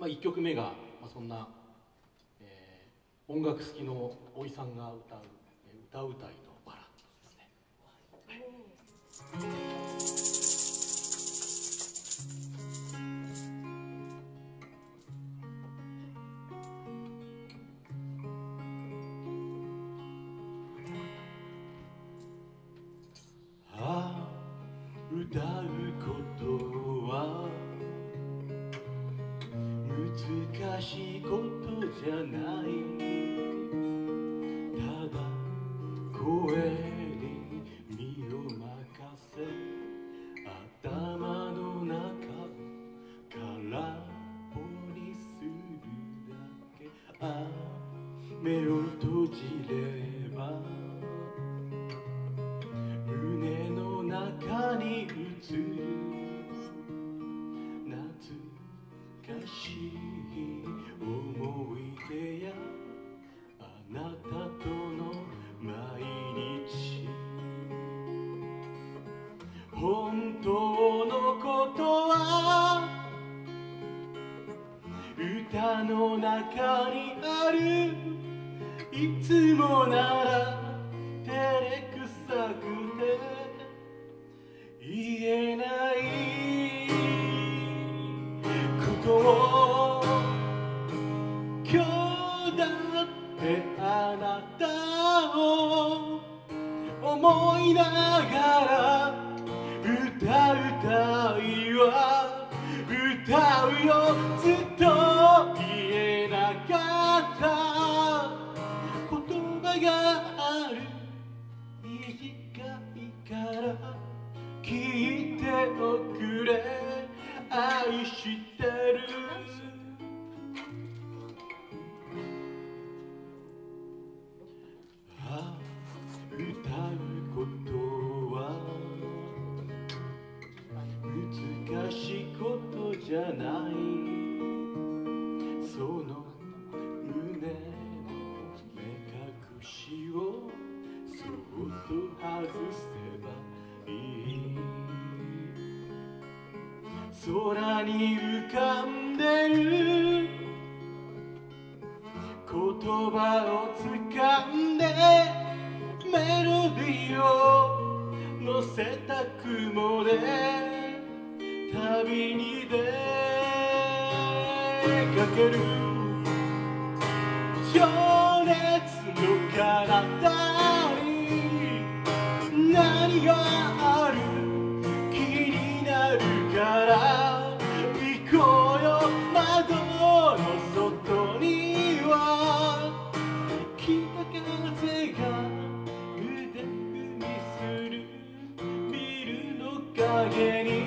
まあ、1曲目が、まあ、そんな、えー、音楽好きのおいさんが歌う「歌うたいのバラッド」ですね。歌うこと難しいことじゃない。ただ声に身を任せ頭の中空っぽにするだけ。あ目を閉じればの中にある。いつもなら照れくさくて。言えない。ことを今日だってあなたを思いながら。Chita. 空に浮かんでる言葉を掴んでメロディーを乗せた雲で旅に出かける情熱の彼方に何がある気になるから again.